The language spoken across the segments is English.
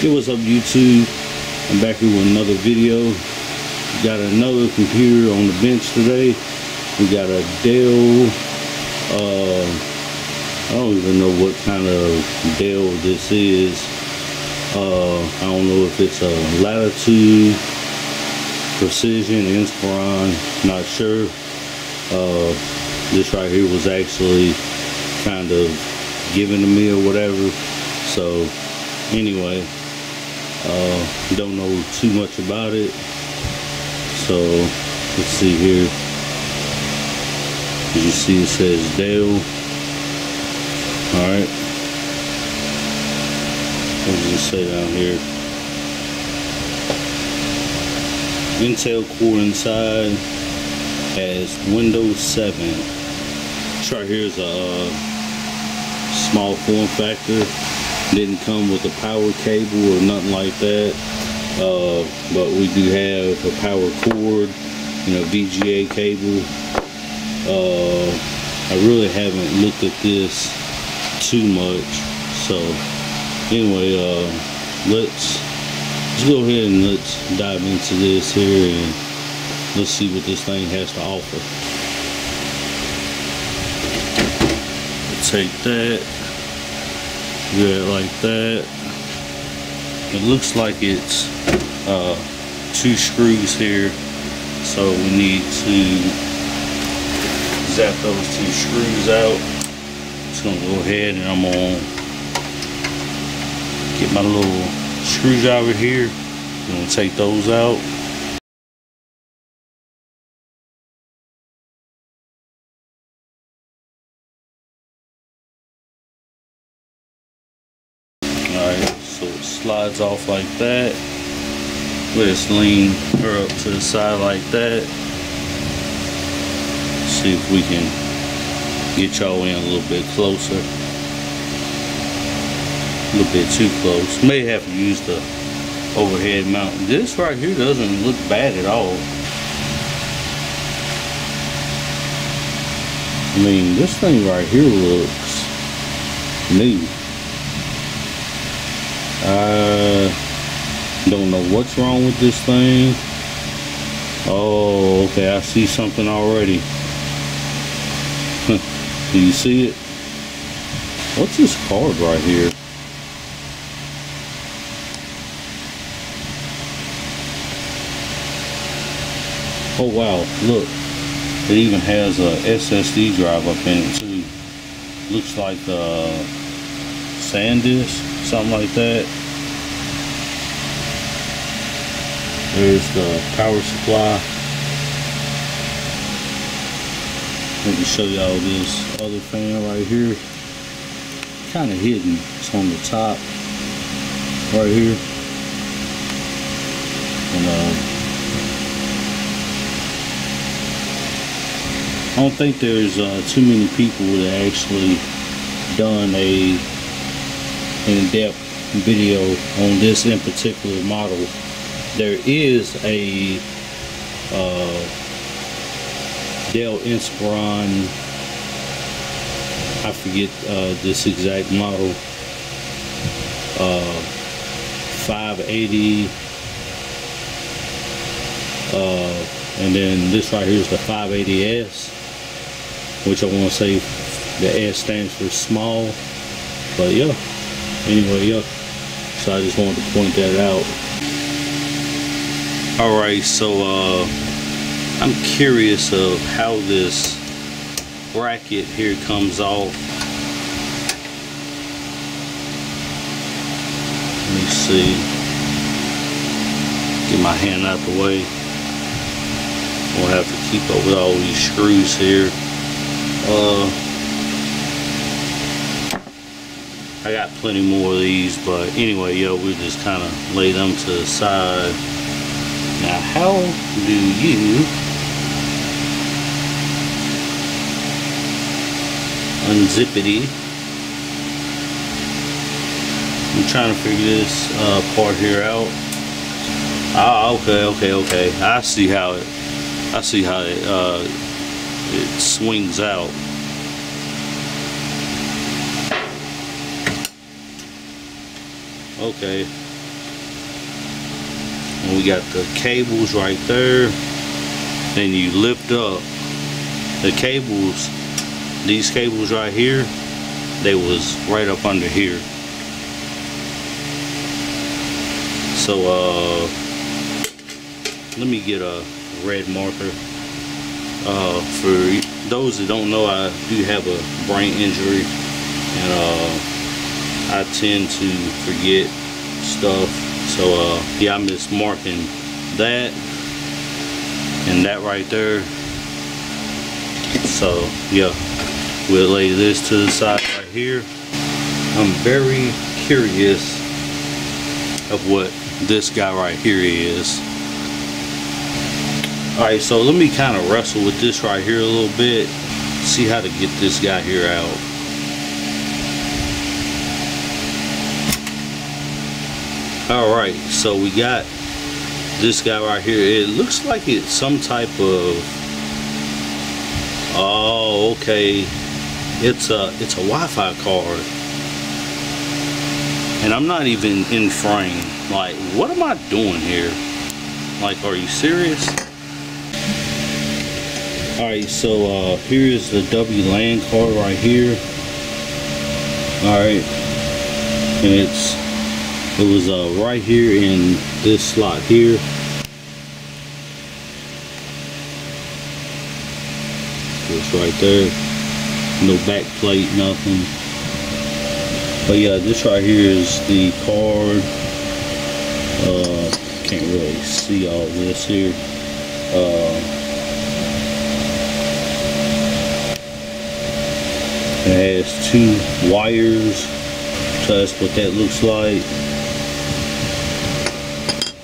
Hey, what's up YouTube? I'm back here with another video. Got another computer on the bench today. We got a Dell, uh, I don't even know what kind of Dell this is. Uh, I don't know if it's a Latitude, Precision, Inspiron, not sure. Uh, this right here was actually kind of given to me or whatever. So anyway, uh, don't know too much about it. So let's see here. As you see, it says Dell. All right. What does it say down here? Intel Core inside has Windows 7. This right here is a uh, small form factor. Didn't come with a power cable or nothing like that. Uh, but we do have a power cord, you know, VGA cable. Uh, I really haven't looked at this too much. So anyway, uh, let's let's go ahead and let's dive into this here and let's see what this thing has to offer. Take that, do it like that. It looks like it's uh, two screws here, so we need to zap those two screws out. Just gonna go ahead and I'm gonna get my little screwdriver here. I'm gonna take those out. Off like that. Let's lean her up to the side like that. See if we can get y'all in a little bit closer. A little bit too close. May have to use the overhead mount. This right here doesn't look bad at all. I mean, this thing right here looks new. I don't know what's wrong with this thing. Oh, okay, I see something already. Do you see it? What's this card right here? Oh wow, look. It even has a SSD drive up in it too. Looks like a SanDisk, something like that. There's the power supply. Let me show y'all this other fan right here. Kind of hidden. It's on the top right here. And uh, I don't think there's uh, too many people that actually done a in-depth video on this in particular model. There is a uh, Dell Inspiron, I forget uh, this exact model, uh, 580, uh, and then this right here is the 580S, which I want to say the S stands for small, but yeah, anyway, yeah, so I just wanted to point that out. Alright, so uh, I'm curious of how this bracket here comes off. Let me see. Get my hand out the way. We'll have to keep up with all these screws here. Uh, I got plenty more of these, but anyway, yo, we'll just kind of lay them to the side. Now, how do you unzippity? I'm trying to figure this uh, part here out. Ah, okay, okay, okay. I see how it. I see how it uh, it swings out. Okay. and we got the cables right there. Then you lift up. The cables these cables right here they was right up under here. So uh let me get a red marker. Uh for those that don't know I do have a brain injury. And uh I tend to forget stuff. So uh yeah I'm just marking that and that right there. So yeah we'll lay this to the side right here. I'm very curious of what this guy right here is. Alright so let me kind of wrestle with this right here a little bit see how to get this guy here out alright so we got this guy right here. It looks like it's some type of oh okay. It's a it's a Wi-Fi card. And I'm not even in frame. Like what am I doing here? Like are you serious? Alright so uh here's the WLAN card right here. Alright and it's it was uh, right here in this slot here. It's right there. No back plate nothing. But yeah this right here is the card. Uh, can't really see all this here. Uh, it has two wires. So that's what that looks like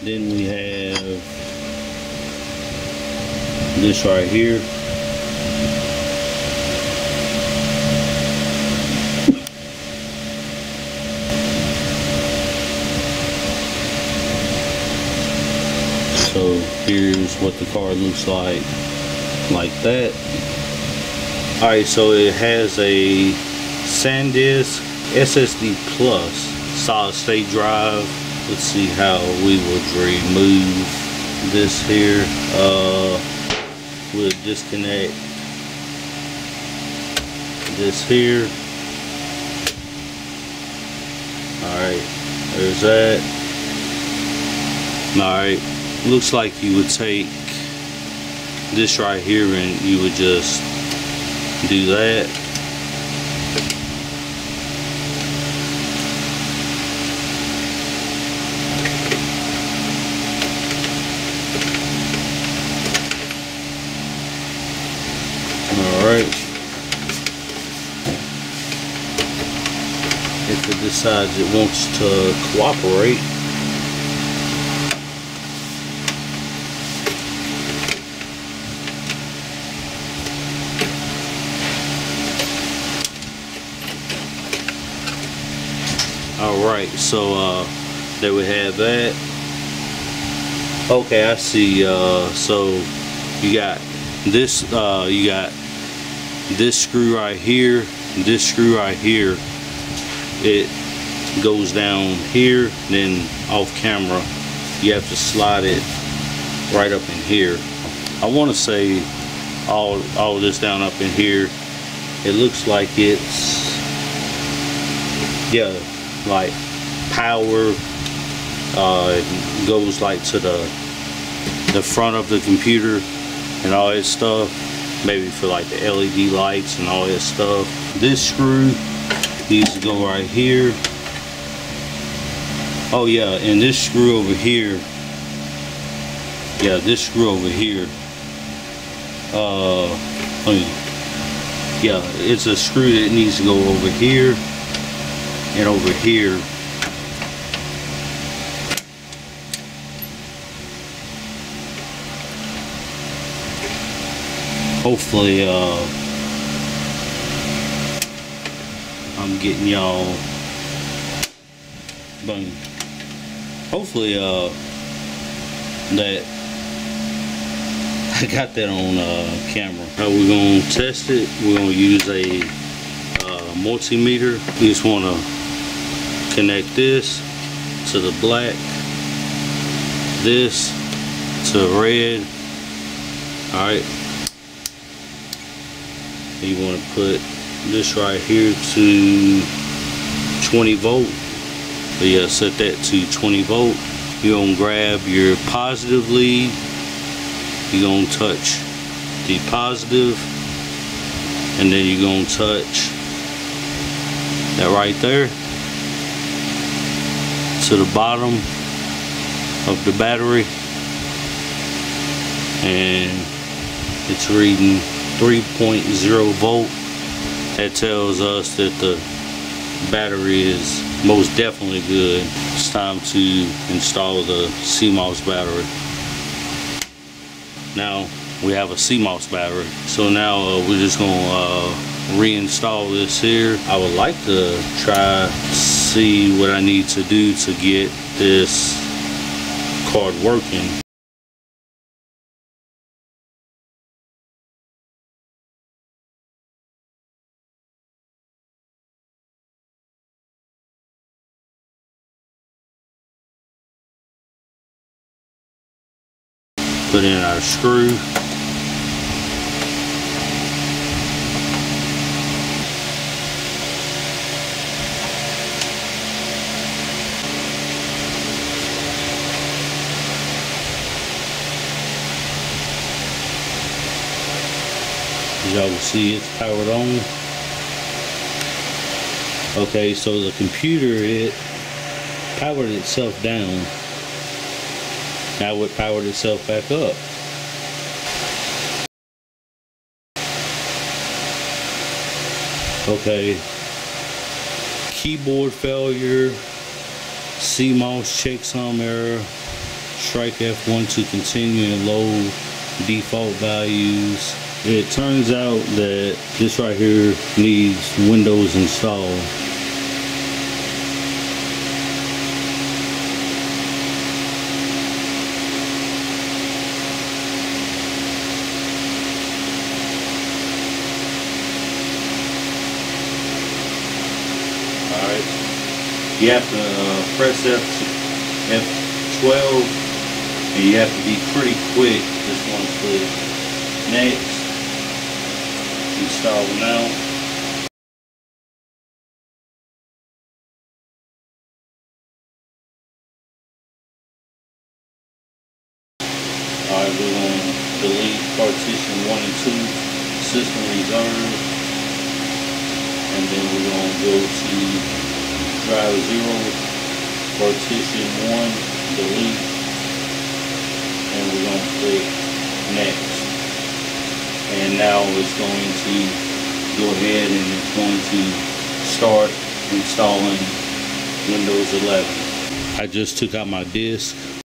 then we have this right here. So here's what the card looks like like that. Alright so it has a SanDisk SSD plus solid state drive. Let's see how we would remove this here. Uh, we'll disconnect this here. Alright there's that. Alright looks like you would take this right here and you would just do that Alright. If it decides it wants to cooperate. Alright, so uh, there we have that. Okay, I see. Uh, so you got this uh, you got this screw right here this screw right here it goes down here then off camera you have to slide it right up in here. I want to say all all this down up in here it looks like it's yeah like power uh, goes like to the the front of the computer and all that stuff maybe for like the LED lights and all that stuff. This screw to go right here. Oh yeah and this screw over here. Yeah this screw over here. Uh mean, yeah it's a screw that needs to go over here and over here. Hopefully uh, I'm getting y'all boom. Hopefully uh, that I got that on uh, camera. How we're gonna test it. We're gonna use a uh, multimeter. You just want to connect this to the black this to red. Alright you want to put this right here to 20 volt. But yeah set that to 20 volt. You're gonna grab your positive lead you're gonna touch the positive and then you're gonna touch that right there to the bottom of the battery. And it's reading 3.0 volt that tells us that the battery is most definitely good. It's time to install the CMOS battery. Now we have a CMOS battery. So now uh, we're just gonna uh, reinstall this here. I would like to try see what I need to do to get this card working put in our screw As y'all can see it's powered on. Okay, so the computer it powered itself down. Now it powered itself back up. Okay. Keyboard failure. CMOS checksum error. Strike F1 to continue and load default values it turns out that this right here needs Windows installed. Alright, you have to uh, press F F12 and you have to be pretty quick, just one click. Next, install now. Alright, we're going to delete partition 1 and 2, system reserve, and then we're going to go to drive 0, 1, delete, and we're going to click next. And now it's going to go ahead and it's going to start installing Windows 11. I just took out my disk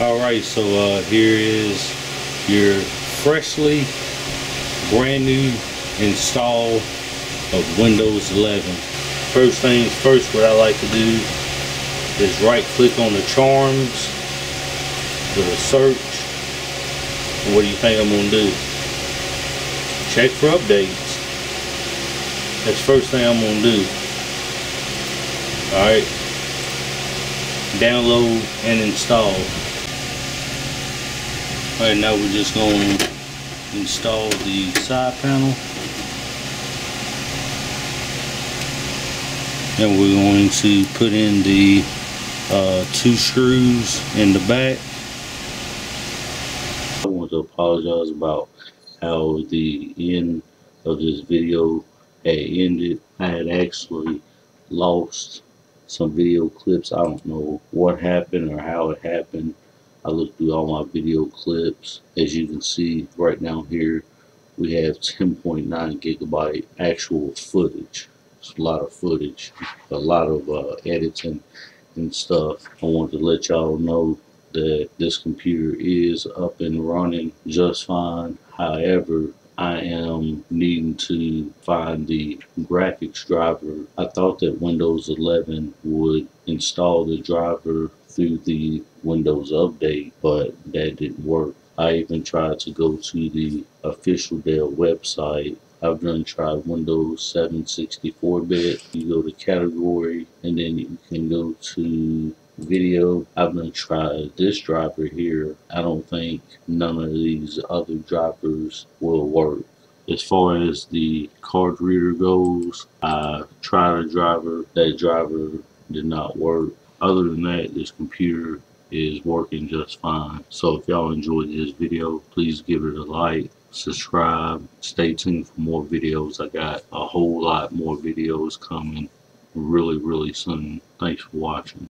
Alright, so uh, here is your freshly brand new install of Windows 11. First things first, what I like to do is right click on the charms with a search. What do you think I'm going to do? Check for updates. That's first thing I'm going to do. Alright. Download and install. Alright, now we're just going to install the side panel. And we're going to put in the uh, two screws in the back. I want to apologize about how the end of this video had ended. I had actually lost some video clips. I don't know what happened or how it happened I looked through all my video clips. As you can see right now here, we have 10.9 gigabyte actual footage. It's a lot of footage, a lot of uh, editing and stuff. I want to let y'all know that this computer is up and running just fine. However, I am needing to find the graphics driver. I thought that Windows 11 would install the driver through the Windows update, but that didn't work. I even tried to go to the official Dell website. I've done tried Windows 7 64-bit. You go to category and then you can go to video. I've been trying this driver here. I don't think none of these other drivers will work. As far as the card reader goes, I tried a driver. That driver did not work. Other than that, this computer is working just fine. So if y'all enjoyed this video, please give it a like, subscribe, stay tuned for more videos. I got a whole lot more videos coming really, really soon. Thanks for watching.